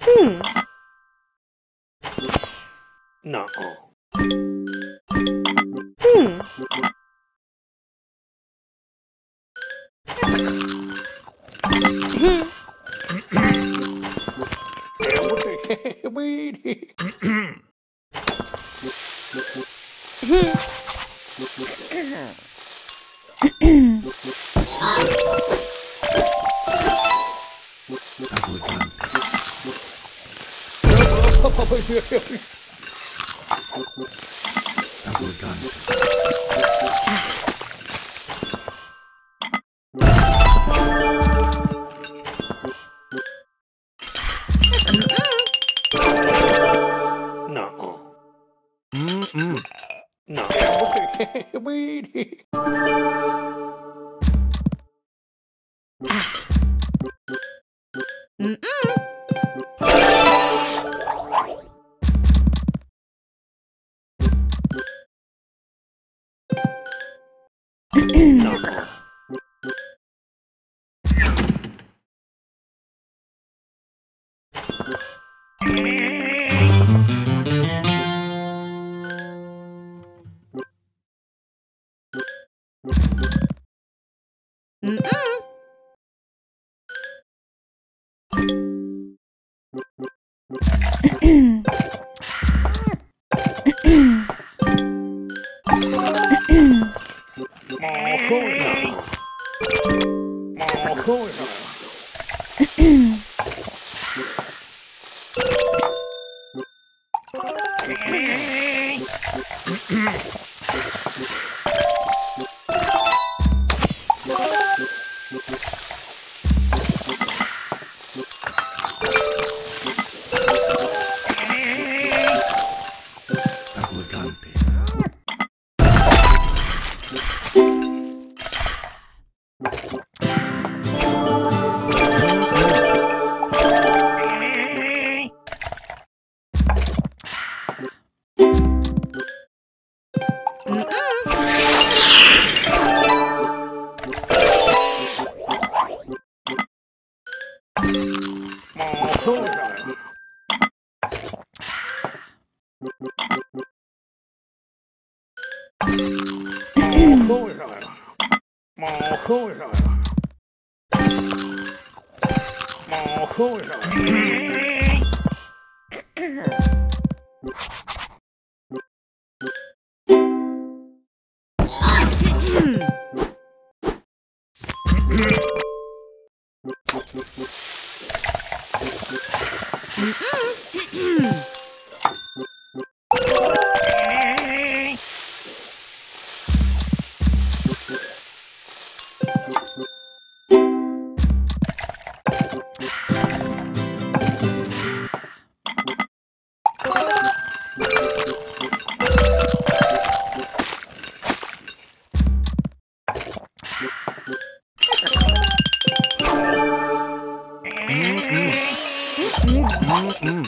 Hmm. No. Hmm. Hmm. Hmm. Double done. Weedy. Mm-mm. cool. そうじゃないもうそうじゃないもうそうじゃないうん。Mm-mm.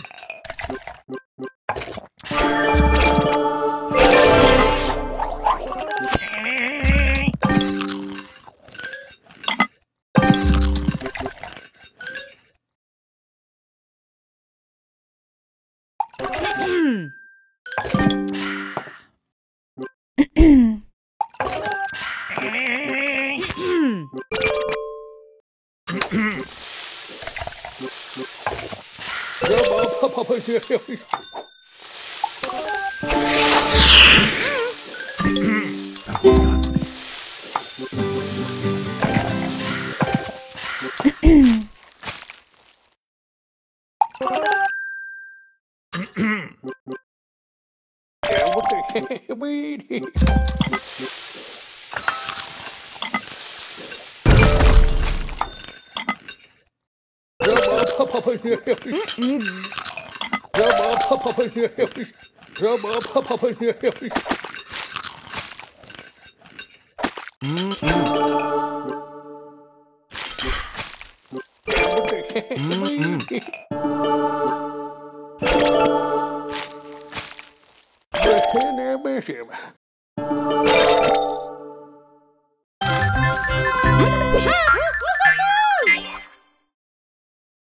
跑跑跑去！嗯嗯。Rubber Papa Rubber Papa Mm-mm.